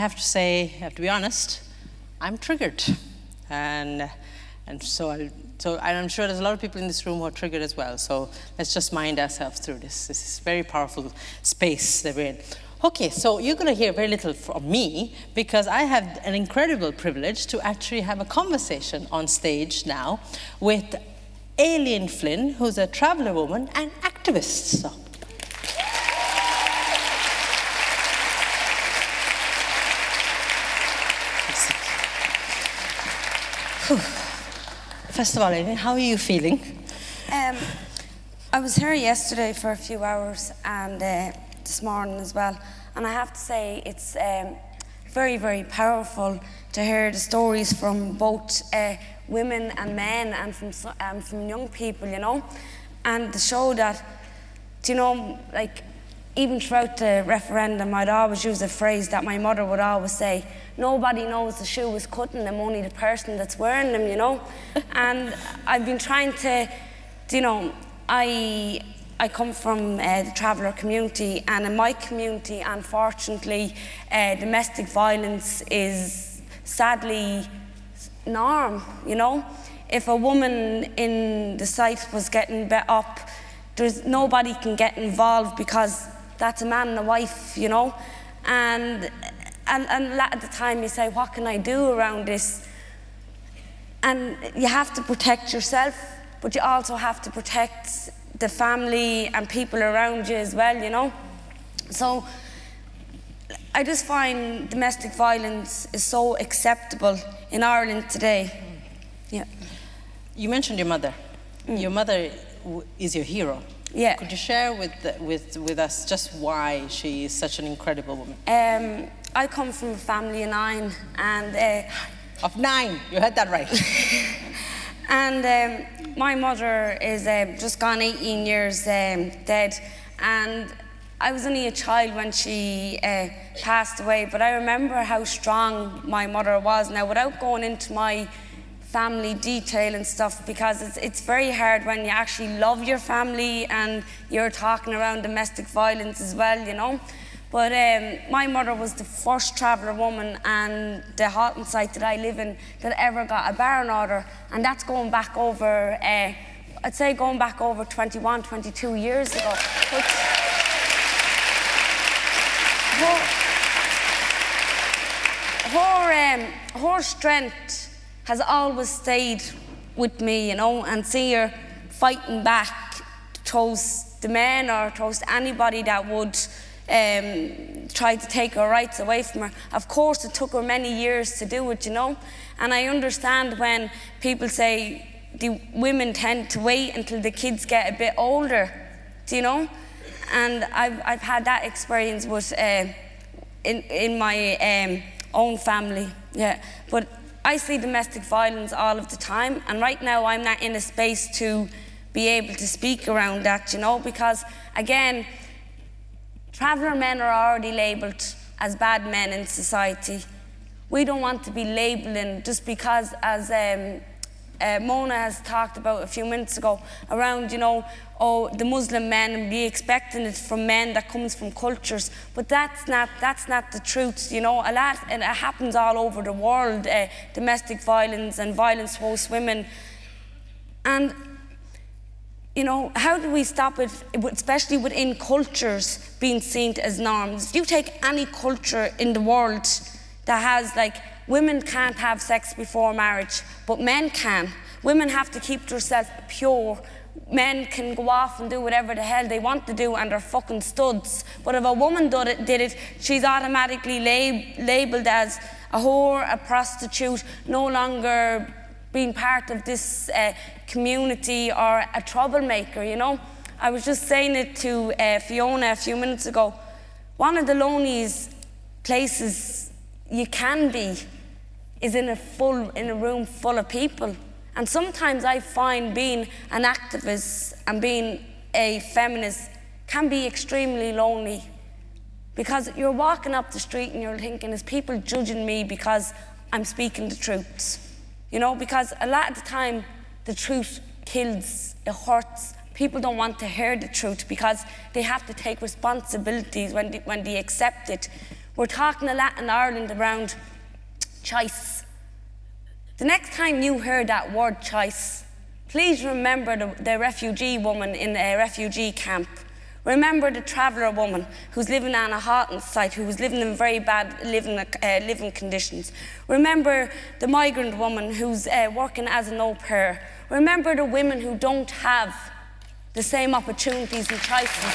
have to say, I have to be honest, I'm triggered. And, and so, I'll, so I'm sure there's a lot of people in this room who are triggered as well. So let's just mind ourselves through this. This is a very powerful space that we're in. Okay, so you're going to hear very little from me because I have an incredible privilege to actually have a conversation on stage now with Eileen Flynn, who's a traveller woman and activist. So. First of all, how are you feeling? Um, I was here yesterday for a few hours and uh, this morning as well, and I have to say it's um, very, very powerful to hear the stories from both uh, women and men and from, um, from young people, you know, and to show that, you know, like even throughout the referendum, I'd always use a phrase that my mother would always say nobody knows the shoe is cutting them, only the person that's wearing them, you know. and I've been trying to, you know, I I come from uh, the traveller community, and in my community, unfortunately, uh, domestic violence is sadly norm. You know, if a woman in the site was getting bet up, there's nobody can get involved because that's a man and a wife. You know, and and, and at the time you say, what can I do around this? And you have to protect yourself, but you also have to protect the family and people around you as well, you know? So I just find domestic violence is so acceptable in Ireland today. Yeah. You mentioned your mother. Mm. Your mother is your hero. Yeah. Could you share with, with, with us just why she is such an incredible woman? Um, I come from a family of nine, and uh, of nine, you heard that right. and um, my mother is um, just gone 18 years um, dead, and I was only a child when she uh, passed away. But I remember how strong my mother was. Now, without going into my family detail and stuff because it's, it's very hard when you actually love your family and you're talking around domestic violence as well, you know. But um, my mother was the first traveller woman and the halting site that I live in that ever got a barn order. And that's going back over, uh, I'd say going back over 21, 22 years ago. But her, her, um, her strength has always stayed with me, you know, and see her fighting back towards the men or towards anybody that would um, tried to take her rights away from her. Of course, it took her many years to do it, you know. And I understand when people say the women tend to wait until the kids get a bit older, do you know? And I've, I've had that experience with, uh, in, in my um, own family, yeah. But I see domestic violence all of the time, and right now I'm not in a space to be able to speak around that, you know, because again, Traveller men are already labelled as bad men in society. We don't want to be labelling just because, as um, uh, Mona has talked about a few minutes ago, around, you know, oh, the Muslim men and be expecting it from men that comes from cultures. But that's not, that's not the truth, you know. A lot, and it happens all over the world, uh, domestic violence and violence towards women. And you know, how do we stop it, especially within cultures being seen as norms? If you take any culture in the world that has, like, women can't have sex before marriage, but men can. Women have to keep themselves pure. Men can go off and do whatever the hell they want to do and they're fucking studs. But if a woman did it, did it she's automatically lab labelled as a whore, a prostitute, no longer being part of this uh, community or a troublemaker, you know. I was just saying it to uh, Fiona a few minutes ago. One of the loneliest places you can be is in a full in a room full of people. And sometimes I find being an activist and being a feminist can be extremely lonely because you're walking up the street and you're thinking, is people judging me because I'm speaking the truth? You know, because a lot of the time the truth kills, it hurts. People don't want to hear the truth because they have to take responsibilities when they, when they accept it. We're talking a lot in Ireland around choice. The next time you hear that word choice, please remember the, the refugee woman in a refugee camp. Remember the traveller woman who's living on a halting site, who was living in very bad living, uh, living conditions. Remember the migrant woman who's uh, working as an au pair. Remember the women who don't have the same opportunities and choices.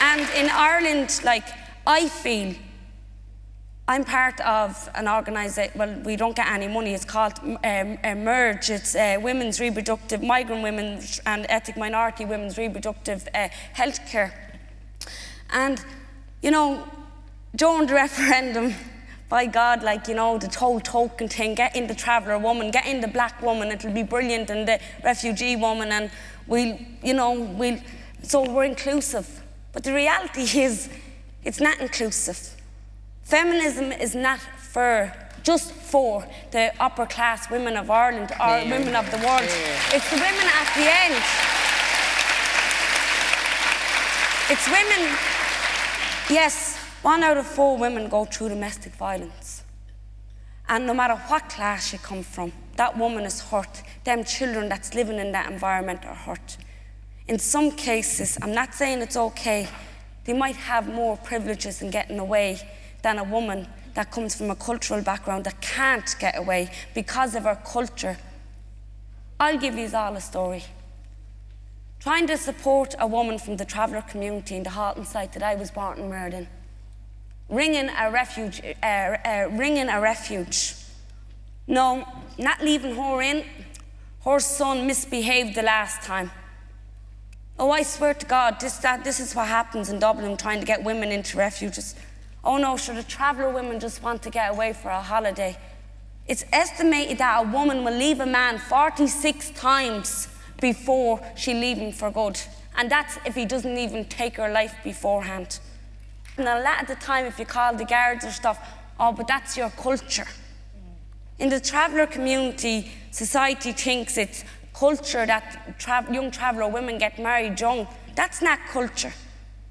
And in Ireland, like, I feel I'm part of an organisation, well, we don't get any money, it's called um, MERJ. It's uh, women's reproductive, migrant women and ethnic minority women's reproductive uh, healthcare. And, you know, during the referendum, by God, like, you know, the whole token thing, get in the traveller woman, get in the black woman, it'll be brilliant, and the refugee woman, and we'll, you know, we'll, so we're inclusive. But the reality is, it's not inclusive. Feminism is not for just for the upper class women of Ireland or yeah. women of the world. Yeah. It's the women at the end. It's women, yes, one out of four women go through domestic violence. And no matter what class you come from, that woman is hurt. Them children that's living in that environment are hurt. In some cases, I'm not saying it's okay, they might have more privileges in getting away than a woman that comes from a cultural background that can't get away because of her culture. I'll give you all a story. Trying to support a woman from the traveller community in the halting site that I was born in. Ringing a refuge, uh, uh, ringing a refuge. No, not leaving her in. Her son misbehaved the last time. Oh, I swear to God, this, that, this is what happens in Dublin trying to get women into refuges. Oh no, should the traveller women just want to get away for a holiday? It's estimated that a woman will leave a man 46 times before she leave him for good. And that's if he doesn't even take her life beforehand. And a lot of the time, if you call the guards or stuff, oh, but that's your culture. In the traveller community, society thinks it's culture that tra young traveller women get married young. That's not culture.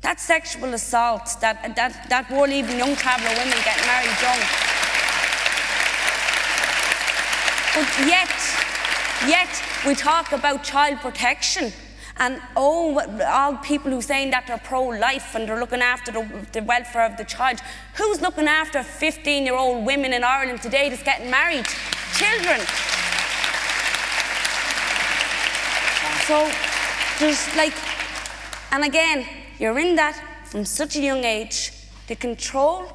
That's sexual assault, that, that, that won't even young traveller women get married young. But yet, yet we talk about child protection and oh, all people who are saying that they're pro-life and they're looking after the, the, welfare of the child. Who's looking after 15-year-old women in Ireland today that's getting married? Children. So there's like, and again, you're in that from such a young age. The control,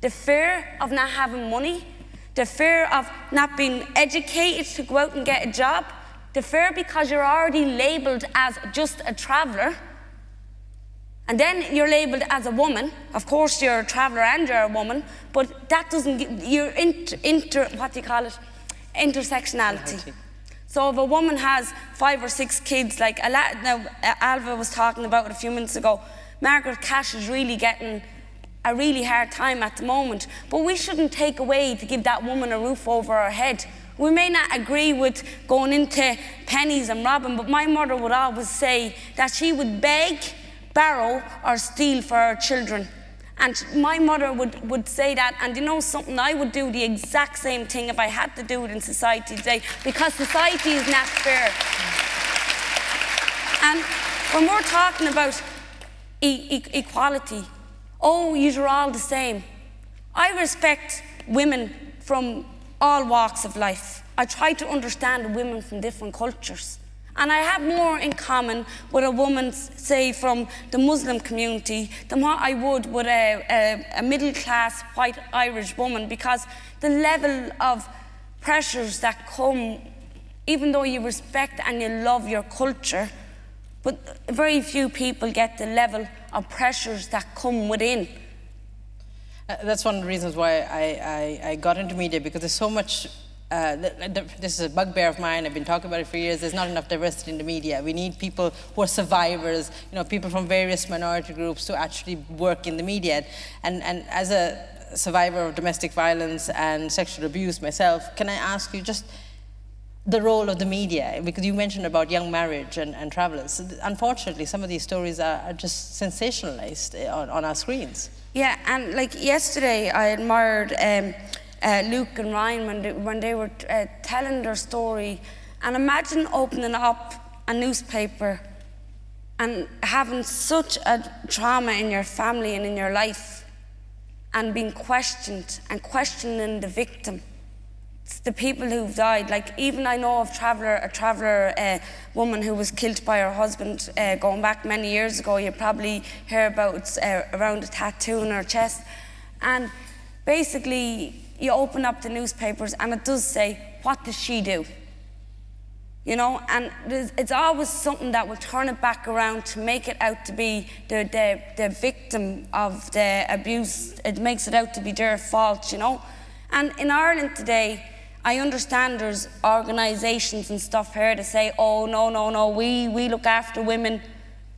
the fear of not having money, the fear of not being educated to go out and get a job, the fear because you're already labelled as just a traveller. And then you're labelled as a woman. Of course, you're a traveller and you're a woman, but that doesn't you're inter, inter what do you call it? Intersectionality. So if a woman has five or six kids, like now uh, Alva was talking about a few minutes ago, Margaret Cash is really getting a really hard time at the moment. But we shouldn't take away to give that woman a roof over her head. We may not agree with going into Penneys and robbing, but my mother would always say that she would beg, borrow, or steal for her children. And my mother would, would say that, and you know something, I would do the exact same thing if I had to do it in society today, because society is not fair. And when we're talking about e e equality, oh, you're all the same. I respect women from all walks of life. I try to understand women from different cultures. And I have more in common with a woman, say, from the Muslim community than what I would with a, a, a middle class white Irish woman because the level of pressures that come, even though you respect and you love your culture, but very few people get the level of pressures that come within. Uh, that's one of the reasons why I, I, I got into media because there's so much uh, this is a bugbear of mine. I've been talking about it for years. There's not enough diversity in the media. We need people who are survivors, you know, people from various minority groups to actually work in the media. And, and as a survivor of domestic violence and sexual abuse myself, can I ask you just, the role of the media, because you mentioned about young marriage and, and travelers. Unfortunately, some of these stories are, are just sensationalized eh, on, on, our screens. Yeah, and like yesterday, I admired um, uh, Luke and Ryan when they, when they were uh, telling their story. And imagine opening up a newspaper and having such a trauma in your family and in your life and being questioned and questioning the victim the people who've died. Like even I know of traveller, a traveller uh, woman who was killed by her husband uh, going back many years ago. You probably hear about uh, around a tattoo on her chest, and basically you open up the newspapers and it does say, "What does she do?" You know, and it's always something that will turn it back around to make it out to be the, the, the victim of the abuse. It makes it out to be their fault, you know. And in Ireland today, I understand there's organisations and stuff here to say, oh, no, no, no, we, we look after women.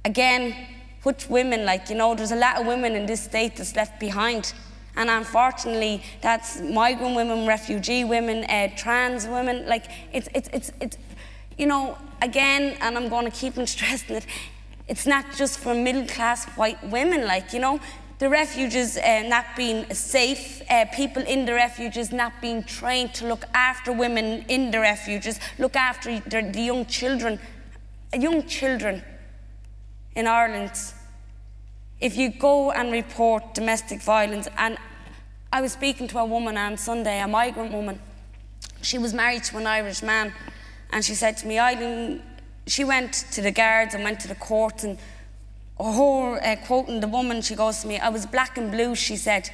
Again, which women? Like, you know, there's a lot of women in this state that's left behind. And unfortunately, that's migrant women, refugee women, uh, trans women. Like, it's, it's, it's, it's, you know, again, and I'm going to keep on stressing it, it's not just for middle class white women. Like, you know, the refuges uh, not being safe, uh, people in the refuges not being trained to look after women in the refuges, look after the, the young children. Young children in Ireland, if you go and report domestic violence, and I was speaking to a woman on Sunday, a migrant woman. She was married to an Irish man, and she said to me, Eileen, she went to the guards and went to the court and her uh, quoting the woman, she goes to me, I was black and blue, she said.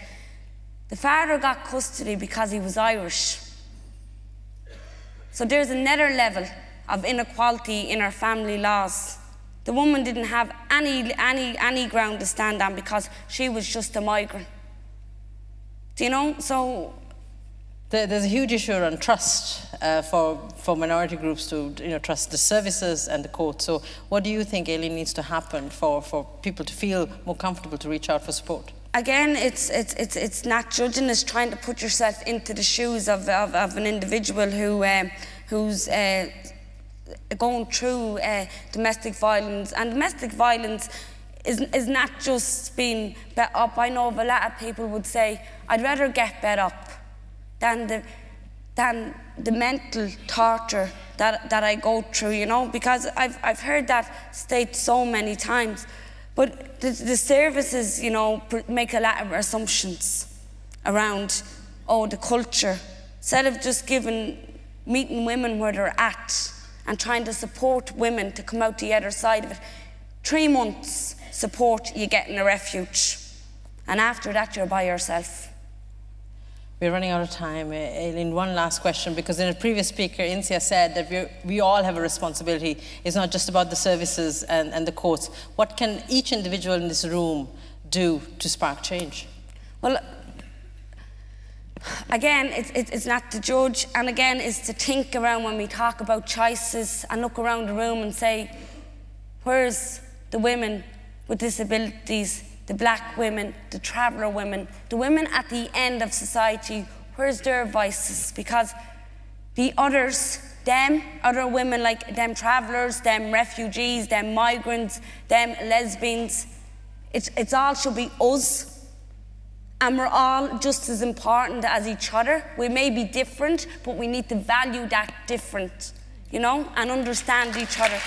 The father got custody because he was Irish. So there's another level of inequality in our family laws. The woman didn't have any, any, any ground to stand on because she was just a migrant. Do you know? So there's a huge issue around trust uh, for, for minority groups to you know, trust the services and the court. So what do you think, Eileen, needs to happen for, for people to feel more comfortable to reach out for support? Again, it's, it's, it's, it's not judging, it's trying to put yourself into the shoes of, of, of an individual who, um, who's uh, going through uh, domestic violence. And domestic violence is, is not just being bet up. I know a lot of people would say, I'd rather get bet up than the, than the mental torture that, that I go through, you know, because I've, I've heard that state so many times. But the, the services, you know, make a lot of assumptions around, oh, the culture. Instead of just giving, meeting women where they're at and trying to support women to come out the other side of it, three months support you get in a refuge. And after that, you're by yourself. We're running out of time. Eh, Eileen, one last question, because in a previous speaker, Insia said that we, we all have a responsibility. It's not just about the services and, and the courts. What can each individual in this room do to spark change? Well, again, it's, it's not to judge, and again, it's to think around when we talk about choices and look around the room and say, where's the women with disabilities the black women, the traveller women, the women at the end of society, where's their voices? Because the others, them, other women like them travellers, them refugees, them migrants, them lesbians, it's, it's all should be us. And we're all just as important as each other. We may be different, but we need to value that different, you know, and understand each other.